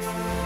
Bye.